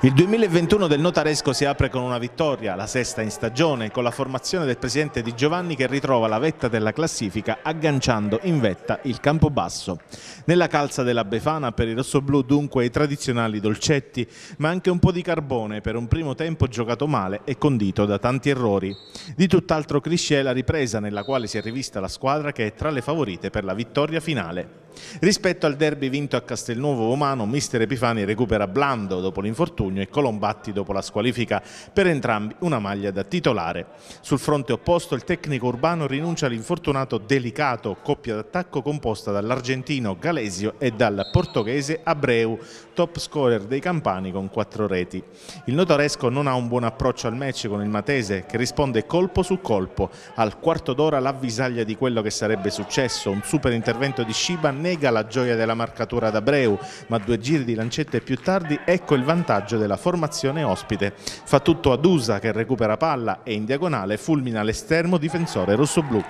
Il 2021 del Notaresco si apre con una vittoria, la sesta in stagione, con la formazione del presidente Di Giovanni che ritrova la vetta della classifica agganciando in vetta il Campobasso. Nella calza della Befana per i rossoblù dunque i tradizionali dolcetti, ma anche un po' di carbone per un primo tempo giocato male e condito da tanti errori. Di tutt'altro cliché la ripresa nella quale si è rivista la squadra che è tra le favorite per la vittoria finale. Rispetto al derby vinto a Castelnuovo Romano, mister Epifani recupera Blando dopo l'infortunio e Colombatti dopo la squalifica per entrambi una maglia da titolare. Sul fronte opposto il tecnico urbano rinuncia all'infortunato delicato, coppia d'attacco composta dall'argentino Galesio e dal portoghese Abreu, top scorer dei campani con quattro reti. Il notaresco non ha un buon approccio al match con il Matese che risponde colpo su colpo. Al quarto d'ora l'avvisaglia di quello che sarebbe successo, un super intervento di Shiba nega la gioia della marcatura d'Abreu, ma due giri di lancette più tardi ecco il vantaggio della formazione ospite. Fa tutto ad Usa che recupera palla e in diagonale fulmina l'esterno difensore rossoblù.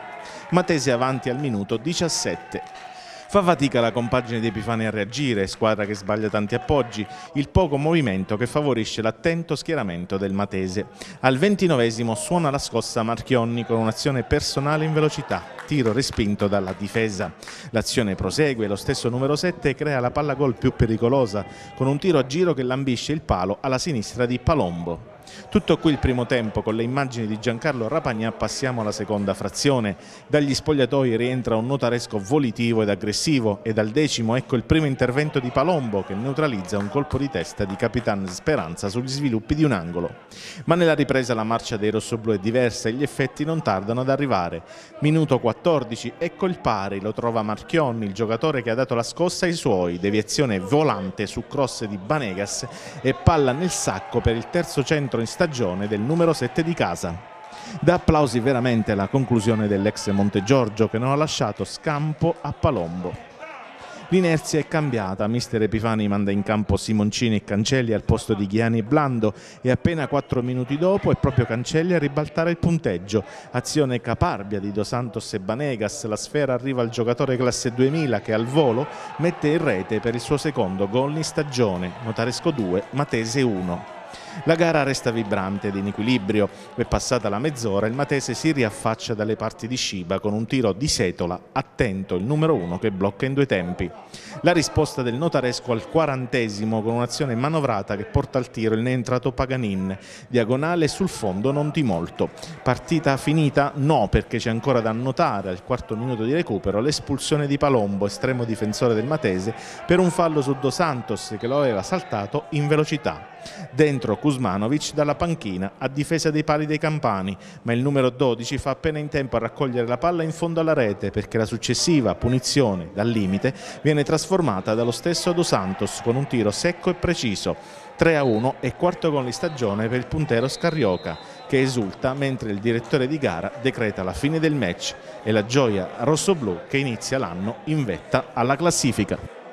Matese avanti al minuto 17. Fa fatica la compagine di Epifani a reagire, squadra che sbaglia tanti appoggi, il poco movimento che favorisce l'attento schieramento del Matese. Al ventinovesimo suona la scossa Marchionni con un'azione personale in velocità, tiro respinto dalla difesa. L'azione prosegue, lo stesso numero 7 crea la palla gol più pericolosa, con un tiro a giro che lambisce il palo alla sinistra di Palombo. Tutto qui il primo tempo, con le immagini di Giancarlo Rapagna passiamo alla seconda frazione. Dagli spogliatoi rientra un notaresco volitivo ed aggressivo e dal decimo ecco il primo intervento di Palombo che neutralizza un colpo di testa di Capitan Speranza sugli sviluppi di un angolo. Ma nella ripresa la marcia dei rossoblù è diversa e gli effetti non tardano ad arrivare. Minuto 14, ecco il pari, lo trova Marchionni, il giocatore che ha dato la scossa ai suoi, deviazione volante su cross di Banegas e palla nel sacco per il terzo centro in stagione del numero 7 di casa. Da applausi veramente alla conclusione dell'ex Montegiorgio che non ha lasciato scampo a Palombo. L'inerzia è cambiata, mister Epifani manda in campo Simoncini e Cancelli al posto di Ghiani e Blando e appena quattro minuti dopo è proprio Cancelli a ribaltare il punteggio. Azione caparbia di Dos Santos e Banegas, la sfera arriva al giocatore classe 2000 che al volo mette in rete per il suo secondo gol in stagione, Notaresco 2, Matese 1. La gara resta vibrante ed in equilibrio. È passata la mezz'ora, il Matese si riaffaccia dalle parti di Sciba con un tiro di Setola, attento il numero uno che blocca in due tempi. La risposta del Notaresco al quarantesimo con un'azione manovrata che porta al tiro il neentrato Paganin, diagonale sul fondo non di molto. Partita finita? No, perché c'è ancora da annotare al quarto minuto di recupero l'espulsione di Palombo, estremo difensore del Matese, per un fallo su Dos Santos che lo aveva saltato in velocità. Dentro Kuzmanovic dalla panchina a difesa dei pali dei campani, ma il numero 12 fa appena in tempo a raccogliere la palla in fondo alla rete perché la successiva punizione dal limite viene trasformata dallo stesso Dos Santos con un tiro secco e preciso. 3 a 1 e quarto gol di stagione per il puntero Scarrioca che esulta mentre il direttore di gara decreta la fine del match e la gioia rossoblù che inizia l'anno in vetta alla classifica.